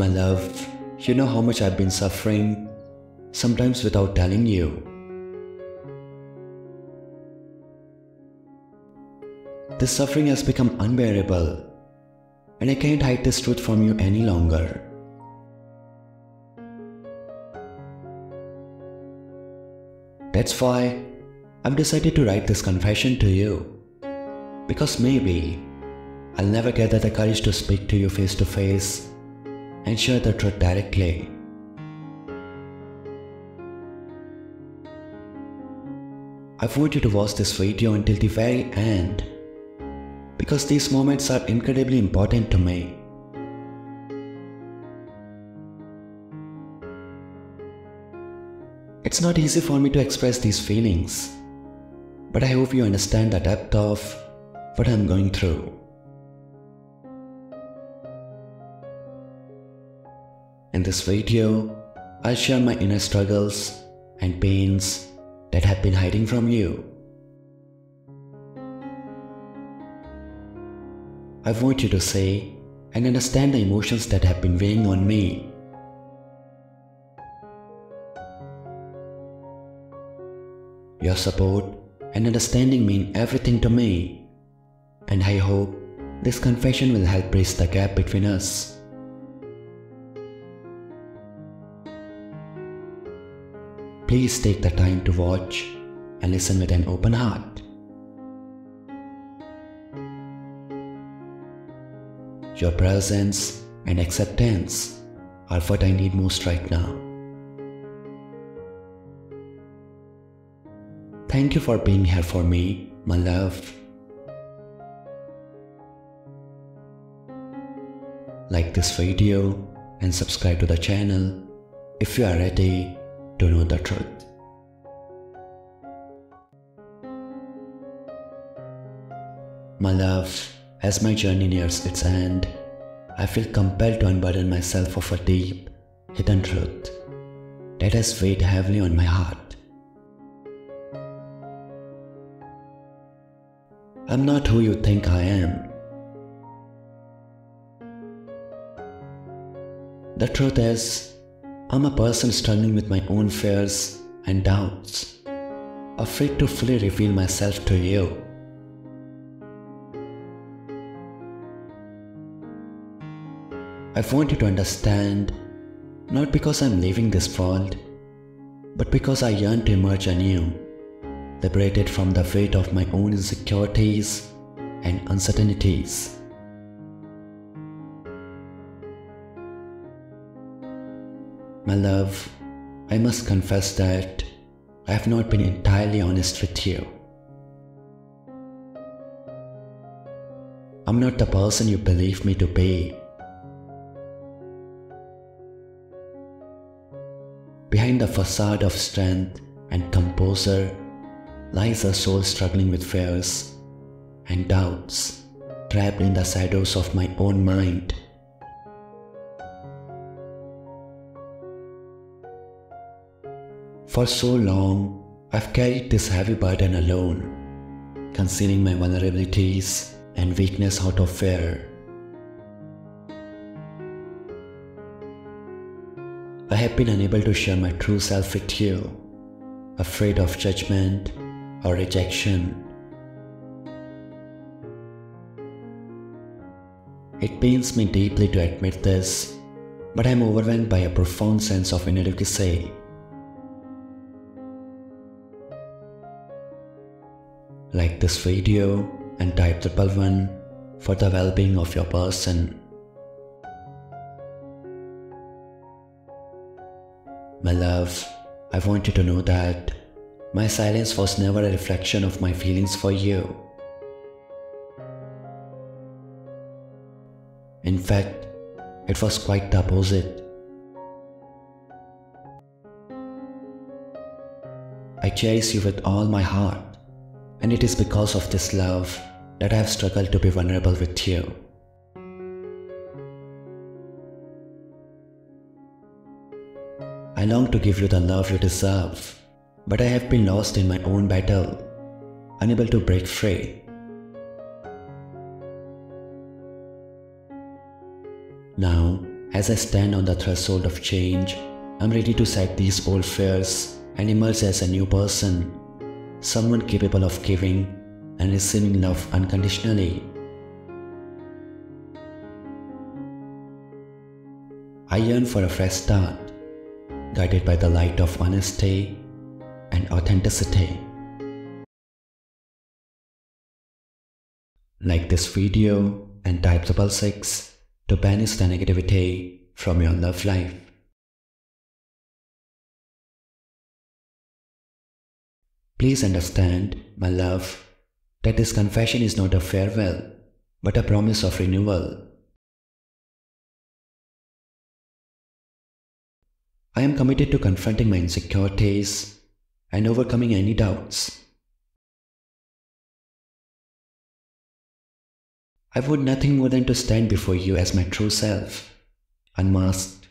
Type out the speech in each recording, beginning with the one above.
My love, you know how much I've been suffering, sometimes without telling you. This suffering has become unbearable, and I can't hide this truth from you any longer. That's why I've decided to write this confession to you. Because maybe I'll never gather the courage to speak to you face to face and share the truth directly. I want you to watch this video until the very end because these moments are incredibly important to me. It's not easy for me to express these feelings, but I hope you understand the depth of what I'm going through. In this video, I'll share my inner struggles and pains that have been hiding from you. I want you to say and understand the emotions that have been weighing on me. Your support and understanding mean everything to me, and I hope this confession will help bridge the gap between us. Please take the time to watch and listen with an open heart. Your presence and acceptance are what I need most right now. Thank you for being here for me, my love. Like this video and subscribe to the channel if you are ready to know the truth. My love, as my journey nears its end, I feel compelled to unburden myself of a deep, hidden truth that has weighed heavily on my heart. I'm not who you think I am. The truth is, I'm a person struggling with my own fears and doubts, afraid to fully reveal myself to you. I want you to understand, not because I'm leaving this world, but because I yearn to emerge anew, liberated from the weight of my own insecurities and uncertainties. My love, I must confess that I have not been entirely honest with you. I'm not the person you believe me to be. Behind the facade of strength and composure lies a soul struggling with fears and doubts, trapped in the shadows of my own mind. For so long, I've carried this heavy burden alone, concealing my vulnerabilities and weakness out of fear. I have been unable to share my true self with you, afraid of judgment or rejection. It pains me deeply to admit this, but I am overwhelmed by a profound sense of inadequacy. Like this video and type triple one for the well-being of your person. My love, I want you to know that my silence was never a reflection of my feelings for you. In fact, it was quite the opposite. I cherish you with all my heart, and it is because of this love that I have struggled to be vulnerable with you. I long to give you the love you deserve, but I have been lost in my own battle, unable to break free. Now, As I stand on the threshold of change, I'm ready to set these old fears and emerge as a new person, someone capable of giving and receiving love unconditionally. I yearn for a fresh start, guided by the light of honesty and authenticity. Like this video and type 6 to banish the negativity from your love life. Please understand, my love, that this confession is not a farewell, but a promise of renewal. I am committed to confronting my insecurities and overcoming any doubts. I would nothing more than to stand before you as my true self, unmasked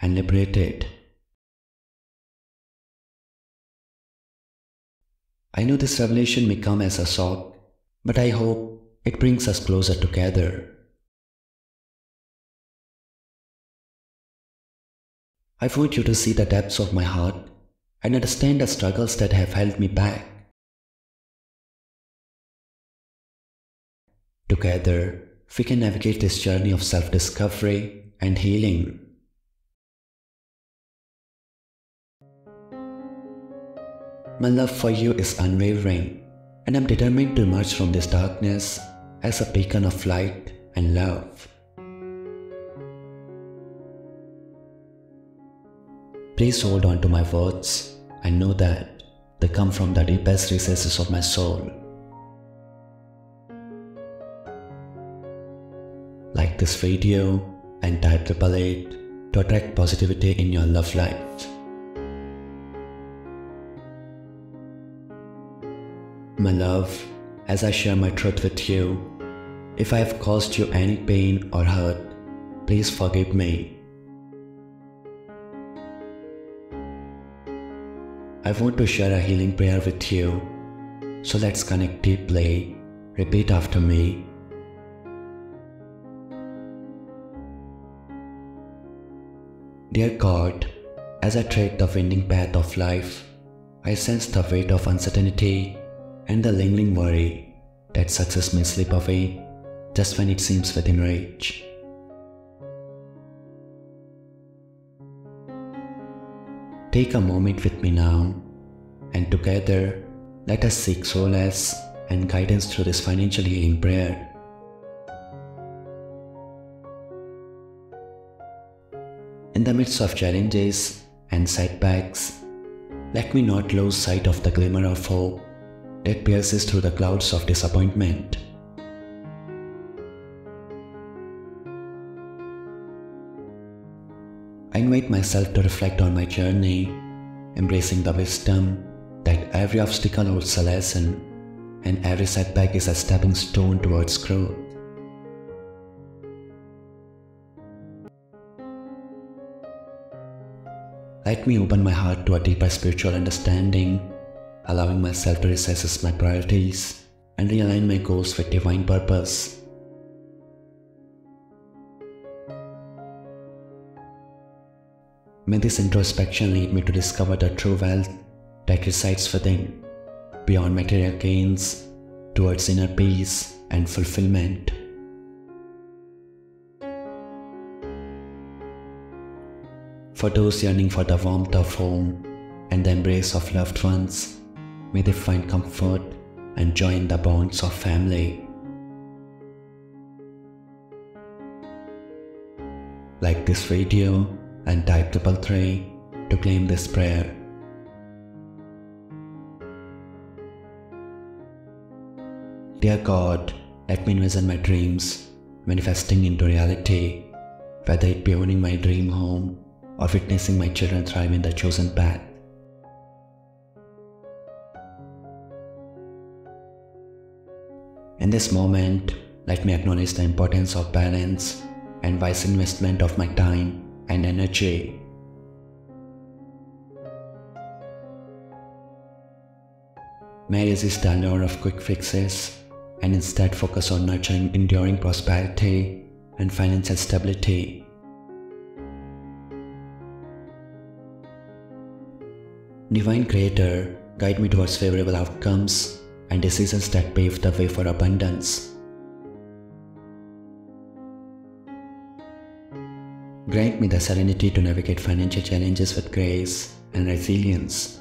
and liberated. I know this revelation may come as a shock, but I hope it brings us closer together. I want you to see the depths of my heart and understand the struggles that have held me back. Together, we can navigate this journey of self discovery and healing. My love for you is unwavering, and I'm determined to emerge from this darkness as a beacon of light and love. Please hold on to my words and know that they come from the deepest recesses of my soul. Like this video and type triple eight to attract positivity in your love life. My love, as I share my truth with you, if I have caused you any pain or hurt, please forgive me. I want to share a healing prayer with you, so let's connect deeply. Repeat after me. Dear God, as I tread the winding path of life, I sense the weight of uncertainty and the lingering worry that success may slip away just when it seems within reach. Take a moment with me now, and together let us seek solace and guidance through this financial healing prayer. In the midst of challenges and setbacks, let me not lose sight of the glimmer of hope that pierces through the clouds of disappointment. I invite myself to reflect on my journey, embracing the wisdom that every obstacle holds a lesson and every setback is a stepping stone towards growth. Let me open my heart to a deeper spiritual understanding allowing myself to reassess my priorities and realign my goals with divine purpose. May this introspection lead me to discover the true wealth that resides within, beyond material gains, towards inner peace and fulfillment. For those yearning for the warmth of home and the embrace of loved ones, May they find comfort and joy in the bonds of family. Like this video and type triple three to claim this prayer. Dear God, let me envision my dreams manifesting into reality, whether it be owning my dream home or witnessing my children thrive in the chosen path. In this moment, let me acknowledge the importance of balance and wise investment of my time and energy. May resist the allure of quick fixes and instead focus on nurturing enduring prosperity and financial stability. Divine Creator, guide me towards favorable outcomes and decisions that pave the way for abundance. Grant me the serenity to navigate financial challenges with grace and resilience.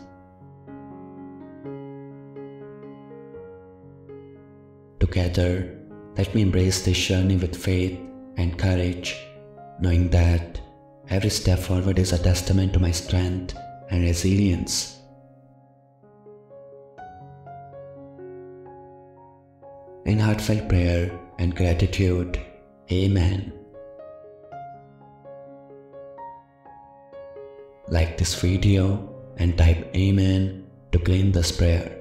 Together, let me embrace this journey with faith and courage, knowing that every step forward is a testament to my strength and resilience. In heartfelt prayer and gratitude, Amen. Like this video and type Amen to claim this prayer.